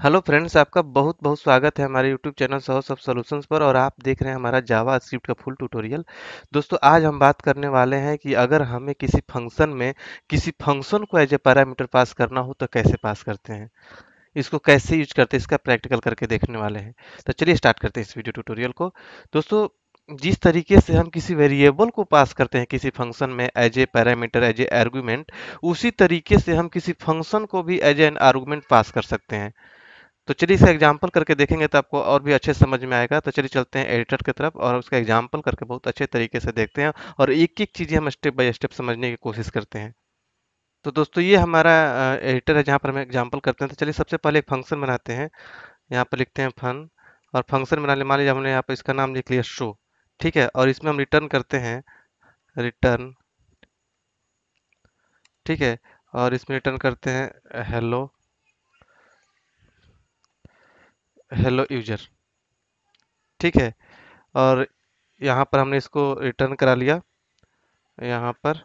Hello friends आपका बहुत बहुत स्वागत है हमारे यूट्यूब चैनल सौ सब सॉल्यूशंस पर और आप देख रहे हैं हमारा जावा स्क्रिप्ट का फुल ट्यूटोरियल दोस्तों, आज हम बात करने वाले हैं कि अगर हमें किसी फ़ंक्शन में किसी फ़ंक्शन को एज ए पैरामीटर पास करना हो तो कैसे पास करते हैं? इसको कैसे यूज़ करते हैं, इसका प्रैक्टिकल करके देखने वाले हैं। तो चलिए स्टार्ट करते हैं इस वीडियो ट्यूटोरियल को। दोस्तों, जिस तरीके से हम किसी वेरिएबल को पास करते हैं, किसी फ़ंक्शन में as a parameter as a argument उसी तरीके से हम किसी फ़ंक्शन को भी एज एन आर्गूमेंट पास कर सकते हैं। तो चलिए इसे एग्ज़ाम्पल करके देखेंगे तो आपको और भी अच्छे समझ में आएगा। तो चलिए चलते हैं एडिटर की तरफ़ और उसका एग्ज़ाम्पल करके बहुत अच्छे तरीके से देखते हैं और एक एक चीज़ें हम स्टेप बाय स्टेप समझने की कोशिश करते हैं। तो दोस्तों, ये हमारा एडिटर है जहाँ पर हम एग्ज़ाम्पल करते हैं। तो चलिए सबसे पहले एक फ़ंक्शन बनाते हैं। यहाँ पर लिखते हैं फन और फ़ंक्शन बनाने मान लीजिए हमने यहाँ पर इसका नाम लिख लिया शो ठीक है? और इसमें हम रिटर्न करते हैं। रिटर्न ठीक है? और इसमें रिटर्न करते हैं हेलो हेलो यूज़र ठीक है। और यहाँ पर हमने इसको रिटर्न करा लिया। यहाँ पर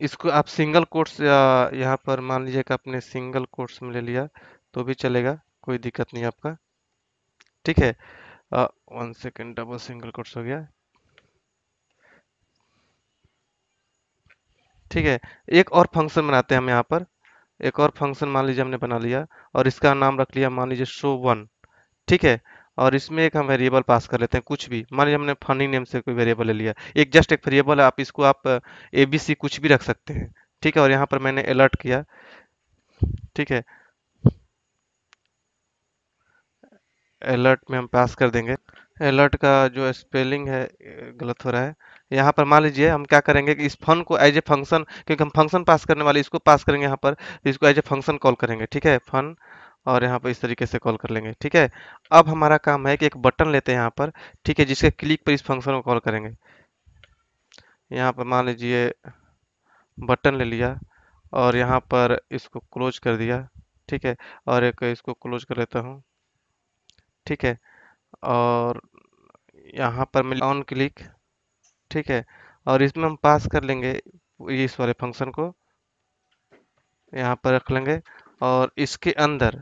इसको आप सिंगल कोट्स या यहाँ पर मान लीजिए कि आपने सिंगल कोट्स में ले लिया तो भी चलेगा, कोई दिक्कत नहीं आपका। ठीक है। One second double single quotes हो गया। ठीक है। एक और फ़ंक्शन बनाते हैं हम यहाँ पर। एक और फ़ंक्शन मान लीजिए हमने बना लिया, और इसका नाम रख लिया, मान लीजिए शो वन ठीक है? और इसमें एक हम वेरिएबल पास कर लेते हैं, कुछ भी। मान लीजिए हमने फनी नेम से कोई वेरिएबल ले लिया। एक जस्ट एक वेरिएबल है, आप इसको आप ए बी सी कुछ भी रख सकते हैं। ठीक है? और यहाँ पर मैंने अलर्ट किया। ठीक है? अलर्ट में हम पास कर देंगे। अलर्ट का जो स्पेलिंग है गलत हो रहा है। यहाँ पर मान लीजिए हम क्या करेंगे कि इस फन को एज ए फ़ंक्शन क्योंकि हम फ़ंक्शन पास करने वाले, इसको पास करेंगे यहाँ पर, इसको एज ए फ़ंक्शन कॉल करेंगे। ठीक है? फन और यहाँ पर इस तरीके से कॉल कर लेंगे, ठीक है? अब हमारा काम है कि एक बटन लेते हैं यहाँ पर, ठीक है, जिसके क्लिक पर इस फ़ंक्शन को कॉल करेंगे। यहाँ पर मान लीजिए बटन ले लिया और यहाँ पर इसको क्लोज कर दिया, ठीक है? और एक इसको क्लोज कर लेता हूँ, ठीक है? और यहाँ पर मिल ऑन क्लिक, ठीक है? और इसमें हम पास कर लेंगे इस वाले फ़ंक्शन को। यहाँ पर रख लेंगे और इसके अंदर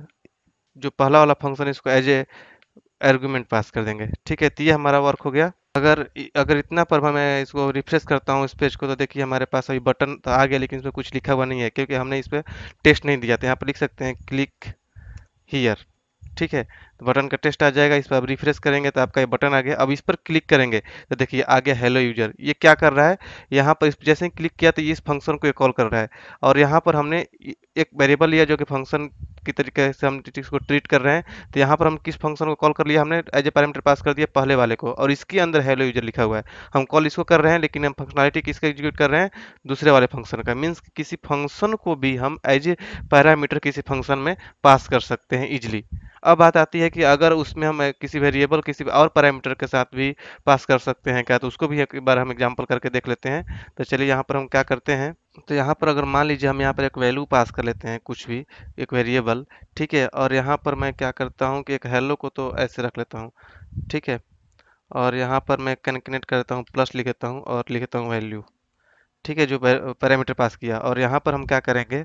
जो पहला वाला फ़ंक्शन है, इसको एज ए आर्गुमेंट पास कर देंगे। ठीक है तो ये हमारा वर्क हो गया। अगर अगर इतना पर मैं इसको रिफ्रेश करता हूँ इस पेज को तो देखिए हमारे पास अभी बटन तो आ गया, लेकिन इसमें कुछ लिखा हुआ नहीं है, क्योंकि हमने इस पर टेस्ट नहीं दिया। था यहाँ पर लिख सकते हैं क्लिक हीयर ठीक है तो बटन का टेस्ट आ जाएगा, इस पर आप रिफ्रेश करेंगे तो आपका ये बटन आ गया। अब इस पर क्लिक करेंगे तो देखिए आ गया हेलो यूज़र ये क्या कर रहा है? यहाँ पर इस, जैसे ही क्लिक किया तो ये इस फ़ंक्शन को ये कॉल कर रहा है। और यहाँ पर हमने एक वेरिएबल लिया, जो कि फ़ंक्शन की तरीके से हम इसको ट्रीट कर रहे हैं तो यहाँ पर हम किस फ़ंक्शन को कॉल कर लिया, हमने एज ए पैरामीटर पास कर दिया पहले वाले को, और इसके अंदर हेलो यूज़र लिखा हुआ है। हम कॉल इसको कर रहे हैं, लेकिन हम फंक्शनलिटी किसका एग्जीक्यूट कर रहे हैं? दूसरे वाले फ़ंक्शन का। मीन्स किसी फ़ंक्शन को भी हम एज ए पैरामीटर किसी फ़ंक्शन में पास कर सकते हैं इजिली अब बात आती है कि अगर उसमें हम किसी वेरिएबल किसी और पैरामीटर के साथ भी पास कर सकते हैं क्या तो उसको भी एक बार हम एग्जांपल करके देख लेते हैं। तो चलिए यहाँ पर हम क्या करते हैं? तो यहाँ पर अगर मान लीजिए हम यहाँ पर एक वैल्यू पास कर लेते हैं कुछ भी, एक वेरिएबल ठीक है? और यहाँ पर मैं क्या करता हूँ कि एक हेलो को तो ऐसे रख लेता हूँ, ठीक है? और यहाँ पर मैं कनेक्ट करता हूँ प्लस लिख देता हूँ और लिख देता हूँ वैल्यू ठीक है? जो पैरामीटर पास किया। और यहाँ पर हम क्या करेंगे?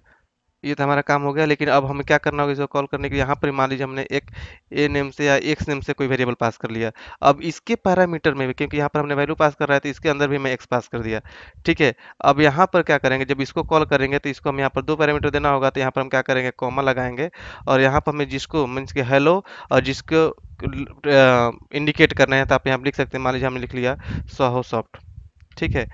ये तो हमारा काम हो गया, लेकिन अब हमें क्या करना होगा इसको कॉल करने के लिए? यहाँ पर मान लीजिए हमने एक ए नेम से या एक्स नेम से कोई वेरिएबल पास कर लिया। अब इसके पैरामीटर में भी, क्योंकि यहाँ पर हमने वैल्यू पास कर रहा है तो इसके अंदर भी मैं एक्स पास कर दिया। ठीक है, अब यहाँ पर क्या करेंगे? जब इसको कॉल करेंगे तो इसको हम यहाँ पर दो पैरामीटर देना होगा तो यहाँ पर हम क्या करेंगे? कॉमा लगाएँगे, और यहाँ पर हमें जिसको मीन्स के हेलो और जिसको इंडिकेट करना है तो आप यहाँ लिख सकते हैं। मान लीजिए हमने लिख लिया सोहो सॉफ्ट ठीक है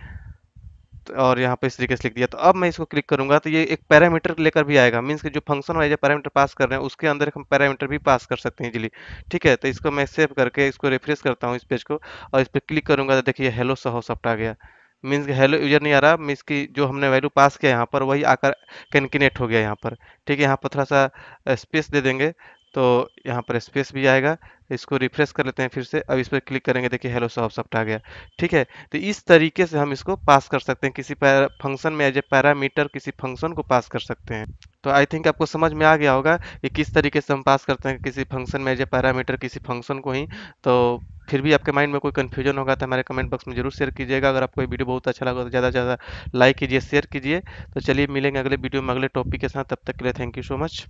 और यहाँ पे इस तरीके से लिख दिया। तो अब मैं इसको क्लिक करूँगा तो ये एक पैरामीटर लेकर भी आएगा। मीन्स कि जो फ़ंक्शन वाइज पैरामीटर पास कर रहे हैं, उसके अंदर हम पैरामीटर भी पास कर सकते हैं इजिली ठीक है? तो इसको मैं सेव करके इसको रिफ्रेश करता हूँ इस पेज को और इस पर क्लिक करूँगा तो देखिए हेलो सहो सॉफ्ट आ गया। मीन्स हेलो यूज़र नहीं आ रहा। मीन्स की जो हमने वैल्यू पास किया यहाँ पर, वही आकर कैनकिनेट हो गया यहाँ पर। ठीक है? यहाँ पर थोड़ा सा स्पेस दे देंगे। तो यहाँ पर स्पेस भी आएगा। इसको रिफ्रेश कर लेते हैं फिर से। अब इस पर क्लिक करेंगे, देखिए हेलो सॉफ्ट आ गया। ठीक है? तो इस तरीके से हम इसको पास कर सकते हैं। किसी फ़ंक्शन में एज ए पैरामीटर किसी फ़ंक्शन को पास कर सकते हैं। तो आई थिंक आपको समझ में आ गया होगा कि किस तरीके से हम पास करते हैं किसी फ़ंक्शन में एज ए पैरामीटर किसी फ़ंक्शन को ही। तो फिर भी आपके माइंड में कोई कन्फ्यूज़न होगा तो हमारे कमेंट बॉक्स में ज़रूर शेयर कीजिएगा। अगर आपको ये वीडियो बहुत अच्छा लगा तो ज़्यादा से ज़्यादा लाइक कीजिए शेयर कीजिए। तो चलिए, मिलेंगे अगले वीडियो में अगले टॉपिक के साथ। तब तक के लिए थैंक यू सो मच